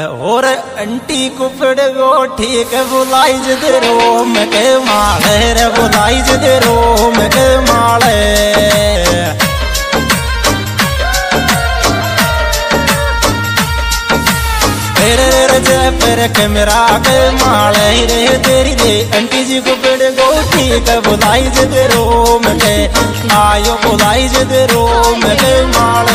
और अंटी कुपड़ गो, ठीक बुलाई जद रोम के माले रे, बुलाई जद रोम के माले पर कैमरा के माले रे, तेरी दे, अंटी जी को पेड़ गो, ठीक बुलाई जद रोम के आयो, बुलाई जद रोम के माले